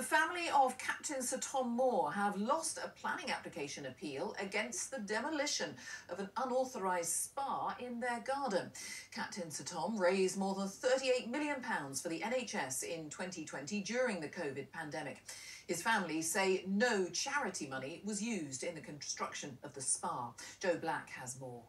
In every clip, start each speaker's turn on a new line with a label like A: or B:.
A: The family of Captain Sir Tom Moore have lost a planning application appeal against the demolition of an unauthorised spa in their garden. Captain Sir Tom raised more than £38 million for the NHS in 2020 during the COVID pandemic. His family say no charity money was used in the construction of the spa. Joe Black has more.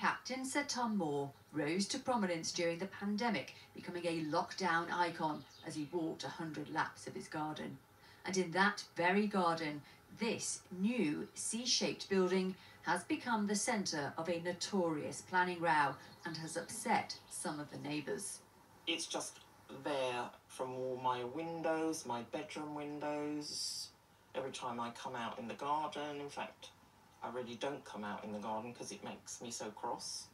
B: Captain Sir Tom Moore rose to prominence during the pandemic, becoming a lockdown icon as he walked 100 laps of his garden. And in that very garden, this new C-shaped building has become the centre of a notorious planning row and has upset some of the neighbours.
C: It's just there from all my windows, my bedroom windows, every time I come out in the garden. In fact, I really don't come out in the garden because it makes me so cross.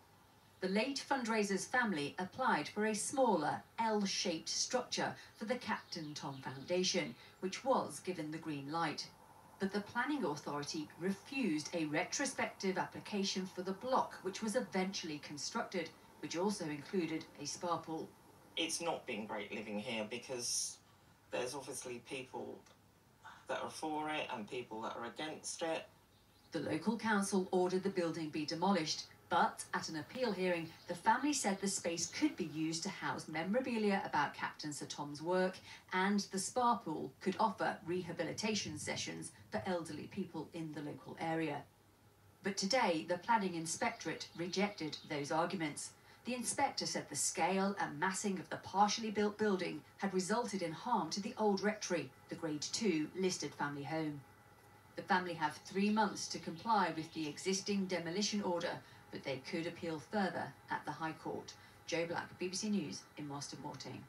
B: The late fundraiser's family applied for a smaller L-shaped structure for the Captain Tom Foundation, which was given the green light. But the planning authority refused a retrospective application for the block, which was eventually constructed, which also included a spa pool.
C: It's not been great living here because there's obviously people that are for it and people that are against it.
B: The local council ordered the building be demolished, but at an appeal hearing, the family said the space could be used to house memorabilia about Captain Sir Tom's work, and the spa pool could offer rehabilitation sessions for elderly people in the local area. But today, the Planning Inspectorate rejected those arguments. The inspector said the scale and massing of the partially built building had resulted in harm to the old rectory, the Grade 2 listed family home. The family have three months to comply with the existing demolition order, but they could appeal further at the High Court. Joe Black, BBC News in Marston Moretaine.